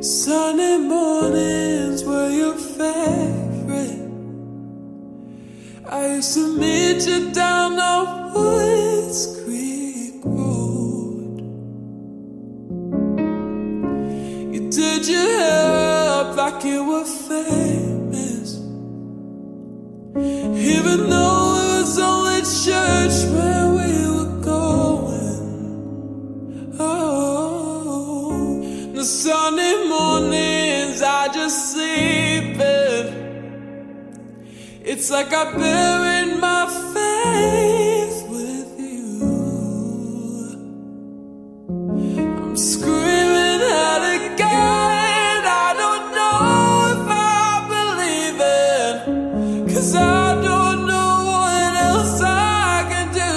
Sunday mornings were your favorite. I used to meet you down on Woods Creek Road. You did your hair up like you were famous, even though. Sleeping. It's like I buried my faith with you. I'm screaming at it. I don't know if I believe I don't know what else I can do.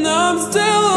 Yeah, I'm still.